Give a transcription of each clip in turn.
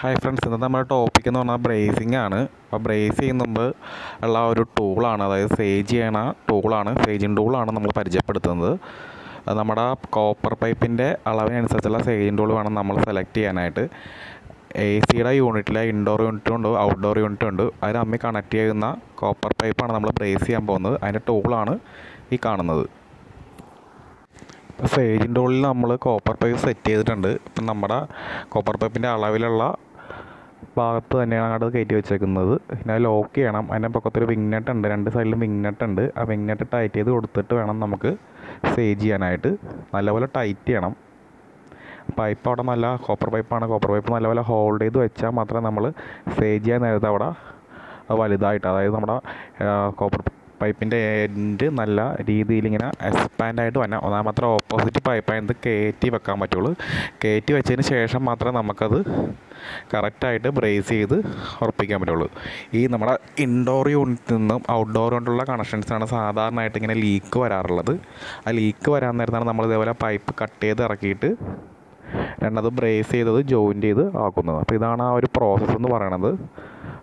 Hi friends ഇന്നത്തെ നമ്മുടെ topic എന്ന് പറഞ്ഞാൽ ബ്രേസിംഗ് ആണ്. അപ്പോൾ ബ്രേസ് ചെയ്യുന്ന മുമ്പ് ഉള്ള ഒരു ടൂളാണ് അതായത് സേജ് ചെയ്യണ ടൂളാണ് സേജിങ് ടൂളാണ് നമ്മൾ പരിചയപ്പെടുത്തുന്നത്. നമ്മുടെ കോപ്പർ പൈപ്പിന്റെ അളവിനനുസരിച്ചുള്ള സേജിങ് ടൂൾ വേണം നമ്മൾ സെലക്ട് ചെയ്യാനായിട്ട്. എ സിയുടെ യൂണിറ്റിലെ ഇൻഡോർ യൂണിറ്റും ഉണ്ട് ഔട്ട്ഡോർ യൂണിറ്റും ഉണ്ട്. അതിന് അമ്മി കണക്ട് ചെയ്യുന്ന കോപ്പർ പൈപ്പാണ് നമ്മൾ ബ്രേസ് ചെയ്യാൻ പോകുന്നത്. അതിന്റെ ടൂളാണ് ഈ കാണുന്നത്. സേജിന്റെ ടൂളിൽ നമ്മൾ കോപ്പർ പൈപ്പ് സെറ്റ് ചെയ്തിട്ടുണ്ട്. ഇപ്പം നമ്മുടെ കോപ്പർ പൈപ്പിന്റെ അളവിലുള്ള ഭാഗത്ത് തന്നെയാണ് അങ്ങോട്ട് കയറ്റി വെച്ചേക്കുന്നത്. പിന്നെ അത് ലോക്ക് ചെയ്യണം. അതിന്റെ പക്കത്തൊരു വിങ്നെറ്റ് ഉണ്ട്. രണ്ട് സൈഡിലും വിങ്നെറ്റ് ഉണ്ട്. ആ വിങ്നെറ്റ് ടൈറ്റ് ചെയ്ത് കൊടുത്തിട്ട് വേണം നമുക്ക് സേജ് ചെയ്യാനായിട്ട്. നല്ലപോലെ ടൈറ്റ് ചെയ്യണം. പൈപ്പ് അവിടെ നല്ല കോപ്പർ പൈപ്പാണ് കോപ്പർ പൈപ്പ് നല്ലപോലെ ഹോൾഡ് ചെയ്ത് വെച്ചാൽ മാത്രമേ നമ്മൾ സേജ് ചെയ്യാൻ നേരത്തെ അവിടെ വലുതായിട്ട് അതായത് നമ്മുടെ കോപ്പർ പൈപ്പിന്റെ എൻഡ് നല്ല രീതിയിൽ ഇങ്ങനെ എക്സ്പാൻഡ് ആയിട്ട് വന്നാൽ എന്നാൽ മാത്രം ഓപ്പോസിറ്റ് പൈപ്പായത് കയറ്റി വെക്കാൻ പറ്റുള്ളൂ. കയറ്റി വെച്ചതിന് ശേഷം മാത്രമേ നമുക്കത് കറക്റ്റായിട്ട് ബ്രേസ് ചെയ്ത് ഉറപ്പിക്കാൻ പറ്റുള്ളൂ. ഈ നമ്മുടെ ഇൻഡോർ യൂണിറ്റിൽ നിന്നും ഔട്ട്ഡോർ കൊണ്ടുള്ള കണക്ഷൻസാണ് സാധാരണയായിട്ട് ഇങ്ങനെ ലീക്ക് വരാറുള്ളത്. ആ ലീക്ക് വരാൻ നേരത്താണ് നമ്മൾ ഇതേപോലെ പൈപ്പ് കട്ട് ചെയ്ത് ഇറക്കിയിട്ട് രണ്ടത് ബ്രേസ് ചെയ്തത് ജോയിൻ ചെയ്ത് ആക്കുന്നത്. അപ്പോൾ ഇതാണ് ആ ഒരു പ്രോസസ്സ് എന്ന് പറയണത്.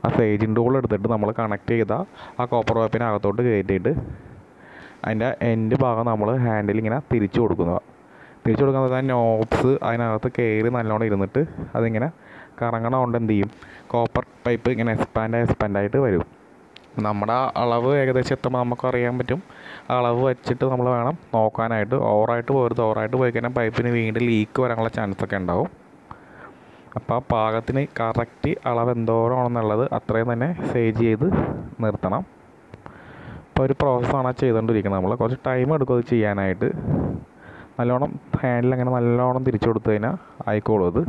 ആ സേജിൻ ടൂൾ എടുത്തിട്ട് നമ്മൾ കണക്ട് ചെയ്ത ആ കോപ്പർ പൈപ്പിനകത്തോട്ട് കയറ്റിയിട്ട് അതിന്റെ എൻഡ് ഭാഗം നമ്മൾ ഹാൻഡിൽ ഇങ്ങനെ തിരിച്ചു കൊടുക്കുക തിരിച്ചു കൊടുക്കുന്നത് നോബ്സ് അതിനകത്ത് കയറി നല്ലോണം ഇരുന്നിട്ട് അതിങ്ങനെ കറങ്ങണ കൊണ്ട് എന്ത് ചെയ്യും? കോപ്പർ പൈപ്പ് ഇങ്ങനെ എക്സ്പാൻഡ് എക്സ്പാൻഡ് ആയിട്ട് വരും. നമ്മുടെ അളവ് ഏകദേശം എത്തുമ്പോൾ നമുക്ക് അറിയാൻ പറ്റും. അളവ് വെച്ചിട്ട് നമ്മൾ വേണം നോക്കാനായിട്ട്. ഓവറായിട്ട് പോരുത് ഓവറായിട്ട് പോയി കഴിഞ്ഞാൽ പൈപ്പിന് വീണ്ടും ലീക്ക് വരാനുള്ള ചാൻസ് ഒക്കെ ഉണ്ടാവും. അപ്പോൾ ആ പാകത്തിന് കറക്റ്റ് അളവ് എന്തോരമാണെന്നുള്ളത് അത്രയും തന്നെ സേജ് ചെയ്ത് നിർത്തണം. അപ്പോൾ ഒരു പ്രോസസ്സാണ് ചെയ്തുകൊണ്ടിരിക്കുന്നത് നമ്മൾ കുറച്ച് ടൈം എടുക്കും അത് ചെയ്യാനായിട്ട്. നല്ലോണം ഹാൻഡിൽ അങ്ങനെ നല്ലോണം തിരിച്ചു കൊടുത്തു കഴിഞ്ഞാൽ ആയിക്കോളും അത്.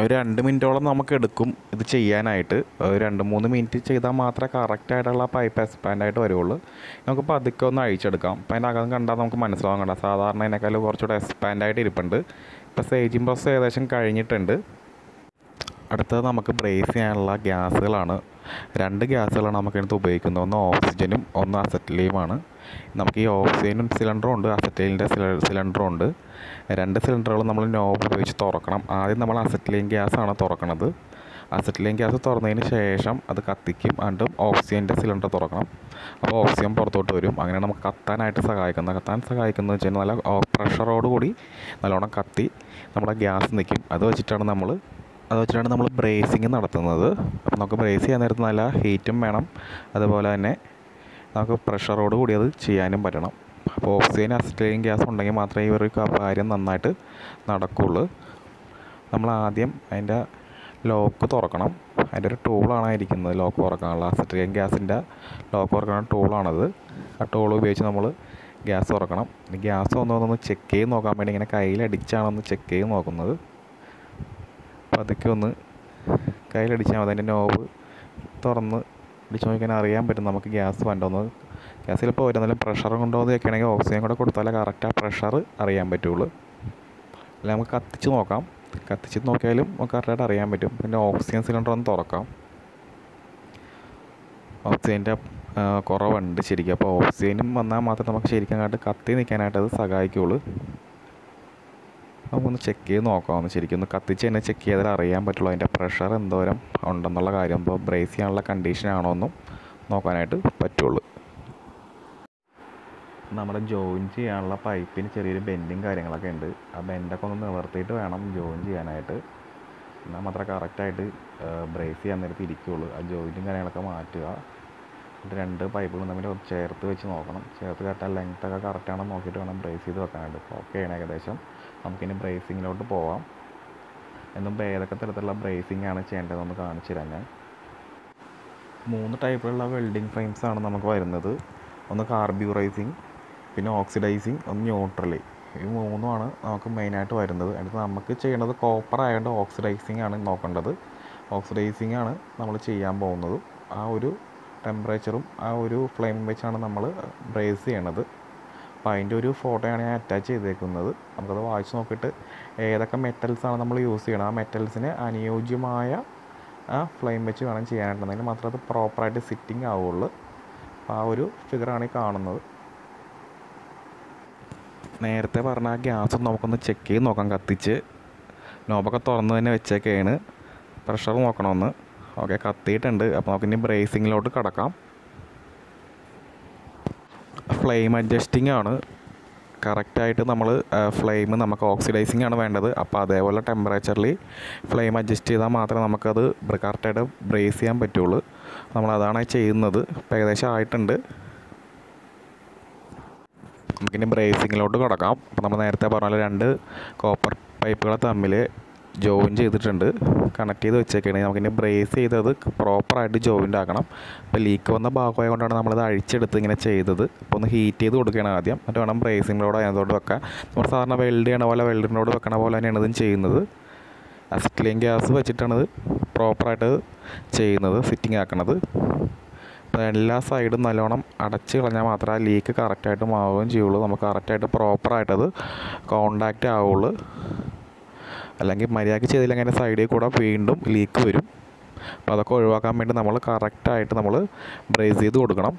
ഒരു രണ്ട് മിനിറ്റോളം നമുക്ക് എടുക്കും ഇത് ചെയ്യാനായിട്ട്. ഒരു രണ്ട് മൂന്ന് മിനിറ്റ് ചെയ്താൽ മാത്രമേ കറക്റ്റായിട്ടുള്ള പൈപ്പ് എക്സ്പാൻഡ് ആയിട്ട് വരുള്ളൂ നമുക്ക് പതുക്കെ ഒന്ന് അഴിച്ചെടുക്കാം. അപ്പം അതിന്റെ അകം കണ്ടാൽ നമുക്ക് മനസ്സിലാവാൻ കണ്ട? സാധാരണ അതിനേക്കാൾ കുറച്ചുകൂടെ എക്സ്പാൻഡ് ആയിട്ട് ഇരിപ്പുണ്ട്. ഇപ്പോൾ സേജിങ് പ്രോസസ് ഏകദേശം കഴിഞ്ഞിട്ടുണ്ട്. അടുത്തത് നമുക്ക് ബ്രേസ് ചെയ്യാനുള്ള ഗ്യാസുകളാണ്. രണ്ട് ഗ്യാസുകളാണ് നമുക്ക് ഇതിനകത്ത് ഉപയോഗിക്കുന്നത്. ഒന്ന് ഓക്സിജനും ഒന്ന് അസറ്റിലെയുമാണ് നമുക്ക് ഈ ഓക്സിജനും സിലിണ്ടറും ഉണ്ട് അസറ്റൈലിന്റെ സിലിണ്ടറും ഉണ്ട്. രണ്ട് സിലിണ്ടറുകളും നമ്മൾ നോബ് ഉപയോഗിച്ച് തുറക്കണം. ആദ്യം നമ്മൾ അസറ്റിലെയിൻ ഗ്യാസാണ് തുറക്കുന്നത് അസറ്റിലെയിൻ ഗ്യാസ് തുറന്നതിന് ശേഷം അത് കത്തിക്കും അണ്ടും ഓക്സിജന്റെ സിലിണ്ടർ തുറക്കണം. അപ്പോൾ ഓക്സിജൻ പുറത്തോട്ട് വരും. അങ്ങനെ നമുക്ക് കത്താനായിട്ട് സഹായിക്കുന്നത് കത്താൻ സഹായിക്കുന്നത് വെച്ച് കഴിഞ്ഞാൽ നല്ല പ്രഷറോടുകൂടി നല്ലോണം കത്തി നമ്മുടെ ഗ്യാസ് നിൽക്കും. അത് വെച്ചിട്ടാണ് നമ്മൾ അത് വെച്ചിട്ടാണ് നമ്മൾ ബ്രേസിങ് നടത്തുന്നത്. അപ്പോൾ നമുക്ക് ബ്രേസ് ചെയ്യാൻ നേരത്ത് നല്ല ഹീറ്റും വേണം. അതുപോലെ തന്നെ നമുക്ക് പ്രഷറോട് കൂടി അത് ചെയ്യാനും പറ്റണം. അപ്പോൾ ഓക്സിജൻ അസിറ്റൈൻ ഗ്യാസ് ഉണ്ടെങ്കിൽ മാത്രമേ ഈ ഒരു കാര്യം നന്നായിട്ട് നടക്കുകയുള്ളൂ നമ്മൾ ആദ്യം അതിന്റെ ലോക്ക് തുറക്കണം. അതിന്റെ ഒരു ടൂളാണ് ഇരിക്കുന്നത് ലോക്ക് തുറക്കാനുള്ള. അസിറ്റൈൻ ഗ്യാസിന്റെ ലോക്ക് തുറക്കുന്ന ടൂളാണത് ആ ടൂൾ ഉപയോഗിച്ച് നമ്മൾ ഗ്യാസ് തുറക്കണം. ഗ്യാസ് ഒന്നൊന്ന് ചെക്ക് ചെയ്ത് നോക്കാൻ വേണ്ടി ഇങ്ങനെ കയ്യിലടിച്ചാണൊന്ന് ചെക്ക് ചെയ്ത് നോക്കുന്നത്. പതുക്കെ ഒന്ന് കയ്യിലടിച്ചാൽ മതി. അതിന്റെ നോബ് തുറന്ന് അടിച്ച് നോക്കിയാൽ അറിയാൻ പറ്റും നമുക്ക് ഗ്യാസ് വേണ്ടോന്ന്. ഗ്യാസിൽ ചിലപ്പോൾ ഒരു നല്ല പ്രഷർ കൊണ്ടുപോകുന്നതൊക്കെ ആണെങ്കിൽ ഓക്സിജൻ കൂടെ കൊടുത്താലേ കറക്റ്റ് ആ പ്രഷർ അറിയാൻ പറ്റുള്ളൂ. അല്ല നമുക്ക് കത്തിച്ച് നോക്കാം. കത്തിച്ച് നോക്കിയാലും നമുക്ക് കറക്റ്റായിട്ട് അറിയാൻ പറ്റും. പിന്നെ ഓക്സിജൻ സിലിണ്ടർ ഒന്ന് തുറക്കാം. ഓക്സിജന്റെ കുറവുണ്ട് ശരിക്കും. അപ്പോൾ ഓക്സിജനും വന്നാൽ മാത്രമേ നമുക്ക് ശരിക്കും അങ്ങോട്ട് കത്തി നിൽക്കാനായിട്ട് അത് സഹായിക്കുകയുള്ളൂ. നമുക്കൊന്ന് ചെക്ക് ചെയ്ത് നോക്കാം ഒന്ന് ശരിക്കും. ഒന്ന് കത്തിച്ച് തന്നെ ചെക്ക് ചെയ്താൽ അറിയാൻ പറ്റുള്ളൂ അതിന്റെ പ്രഷർ എന്തോരം ഉണ്ടെന്നുള്ള കാര്യം. ഇപ്പോൾ ബ്രേസ് ചെയ്യാനുള്ള കണ്ടീഷനാണോ എന്നും നോക്കാനായിട്ട് പറ്റുള്ളൂ. നമ്മുടെ ജോയിൻ ചെയ്യാനുള്ള പൈപ്പിന് ചെറിയൊരു ബെൻഡും കാര്യങ്ങളൊക്കെ ഉണ്ട്. ആ ബെൻഡൊക്കെ ഒന്ന് നിവർത്തിയിട്ട് വേണം ജോയിൻ ചെയ്യാനായിട്ട്. എന്നാൽ മാത്രമേ കറക്റ്റായിട്ട് ബ്രേസ് ചെയ്യാൻ നേരത്ത് ഇരിക്കുകയുള്ളൂ ആ ജോയിന്റും കാര്യങ്ങളൊക്കെ മാറ്റുക. രണ്ട് പൈപ്പുകളും തമ്മിൽ ചേർത്ത് വെച്ച് നോക്കണം. ചേർത്ത് കറക്റ്റ് ലെങ്ത് ഒക്കെ കറക്റ്റാണെന്ന് നോക്കിയിട്ട് വേണം ബ്രേസ് ചെയ്ത് വെക്കാനായിട്ട്. ഇപ്പോൾ ആണ് ഏകദേശം. നമുക്കിനി ബ്രേസിങ്ങിലോട്ട് പോവാം. എന്നുമ്പോൾ ഏതൊക്കെ തരത്തിലുള്ള ബ്രേസിംഗ് ആണ് ചെയ്യേണ്ടതെന്ന് കാണിച്ചു തരാം ഞാൻ. മൂന്ന് ടൈപ്പിലുള്ള വെൽഡിംഗ് ഫ്രെയിംസ് ആണ് നമുക്ക് വരുന്നത്. ഒന്ന് കാർബ്യൂറൈസിങ് പിന്നെ ഓക്സിഡൈസിങ് ഒന്ന് ന്യൂട്രലി ഈ മൂന്നുമാണ് നമുക്ക് മെയിനായിട്ട് വരുന്നത്. എന്നിട്ട് നമുക്ക് ചെയ്യേണ്ടത് കോപ്പർ ആയതുകൊണ്ട് ഓക്സിഡൈസിങ് ആണ് നോക്കേണ്ടത്. ഓക്സിഡൈസിങ് ആണ് നമ്മൾ ചെയ്യാൻ പോകുന്നത്. ആ ഒരു ടെമ്പറേച്ചറും ആ ഒരു ഫ്ലെയിം വെച്ചാണ് നമ്മൾ ബ്രേസ് ചെയ്യണത്. അപ്പോൾ അതിന്റെ ഒരു ഫോട്ടോയാണ് ഞാൻ അറ്റാച്ച് ചെയ്തേക്കുന്നത്. നമുക്കത് വായിച്ച് നോക്കിയിട്ട് ഏതൊക്കെ മെറ്റൽസാണ് നമ്മൾ യൂസ് ചെയ്യണം ആ മെറ്റൽസിന് അനുയോജ്യമായ ആ ഫ്ലെയിം വെച്ച് വേണം ചെയ്യാനായിട്ടുണ്ടെങ്കിൽ മാത്രമേ അത് പ്രോപ്പറായിട്ട് സിറ്റിംഗ് ആവുള്ളൂ. അപ്പോൾ ആ ഒരു ഫിഗറാണ് ഈ കാണുന്നത്. നേരത്തെ പറഞ്ഞ ആ ഗ്യാസ് നമുക്കൊന്ന് ചെക്ക് ചെയ്ത് നോക്കാം കത്തിച്ച്. നോബൊക്കെ തുറന്ന് തന്നെ വെച്ചേക്കാണ് പ്രഷർ നോക്കണമെന്ന്. ഓക്കെ കത്തിയിട്ടുണ്ട്. അപ്പോൾ നമുക്കിനി ബ്രേസിങ്ങിലോട്ട് കടക്കാം. ഫ്ലെയിം അഡ്ജസ്റ്റിംഗ് ആണ്. കറക്റ്റായിട്ട് നമ്മൾ ഫ്ലെയിം നമുക്ക് ഓക്സിഡൈസിങ് ആണ് വേണ്ടത്. അപ്പോൾ അതേപോലെ ടെമ്പറേച്ചറിൽ ഫ്ലെയിം അഡ്ജസ്റ്റ് ചെയ്താൽ മാത്രമേ നമുക്കത് കറക്റ്റായിട്ട് ബ്രേസ് ചെയ്യാൻ പറ്റുള്ളൂ. നമ്മൾ അതാണ് ചെയ്യുന്നത്. ഇപ്പോൾ ഏകദേശം ആയിട്ടുണ്ട്. നമുക്കിനി ബ്രേസിങ്ങിലോട്ട് കിടക്കാം. അപ്പോൾ നമ്മൾ നേരത്തെ പറഞ്ഞ രണ്ട് കോപ്പർ പൈപ്പുകൾ തമ്മിൽ ജോയിൻ ചെയ്തിട്ടുണ്ട്. കണക്ട് ചെയ്ത് വെച്ചേക്കണേ. നമുക്കിനി ബ്രേസ് ചെയ്തത് പ്രോപ്പറായിട്ട് ജോയിന്റ് ആക്കണം. അപ്പോൾ ലീക്ക് വന്ന ഭാഗമായ കൊണ്ടാണ് നമ്മളത് അഴിച്ചെടുത്ത് ഇങ്ങനെ ചെയ്തത്. അപ്പോൾ ഒന്ന് ഹീറ്റ് ചെയ്ത് കൊടുക്കുകയാണ് ആദ്യം. എന്നിട്ട് വേണം ബ്രേസിങ്ങിലോട് അതിനകത്തോട് വെക്കാം നമ്മൾ സാധാരണ വെൽഡ് ചെയ്യണ പോലെ വെൽഡിനോട് വെക്കണ പോലെ തന്നെയാണ് ഇതും ചെയ്യുന്നത്. അസിറ്റിലിയൻ ഗ്യാസ് വെച്ചിട്ടാണ് പ്രോപ്പറായിട്ട് ചെയ്യുന്നത് സിറ്റിംഗ് ആക്കണത്. അപ്പോൾ എല്ലാ സൈഡും നല്ലോണം അടച്ച് കളഞ്ഞാൽ മാത്രമേ ആ ലീക്ക് കറക്റ്റായിട്ട് മാവുകയും ചെയ്യുള്ളൂ. നമുക്ക് കറക്റ്റായിട്ട് പ്രോപ്പറായിട്ടത് കോണ്ടാക്റ്റ് ആവുള്ളൂ. അല്ലെങ്കിൽ മര്യാദയ്ക്ക് ചെയ്തില്ലെങ്കിൽ അതിന്റെ സൈഡിൽ കൂടെ വീണ്ടും ലീക്ക് വരും. അപ്പോൾ അതൊക്കെ ഒഴിവാക്കാൻ വേണ്ടി നമ്മൾ കറക്റ്റായിട്ട് നമ്മൾ ബ്രേസ് ചെയ്ത് കൊടുക്കണം.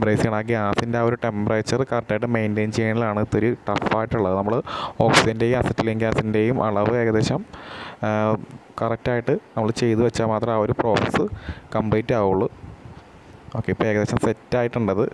ബ്രേസ് ചെയ്യണം. ആ ഗ്യാസിന്റെ ആ ഒരു ടെമ്പറേച്ചർ കറക്റ്റായിട്ട് മെയിന്റെയിൻ ചെയ്യാനാണ് ഇത്തിരി ടഫായിട്ടുള്ളത് നമ്മൾ ഓക്സിജന്റെയും അസറ്റിലിൻ ഗ്യാസിന്റെയും അളവ് ഏകദേശം കറക്റ്റായിട്ട് നമ്മൾ ചെയ്ത് വെച്ചാൽ മാത്രമേ ആ ഒരു പ്രോസസ്സ് കംപ്ലീറ്റ് ആവുള്ളൂ. ഓക്കെ ഇപ്പോൾ ഏകദേശം സെറ്റ് ആയിട്ടുണ്ടത്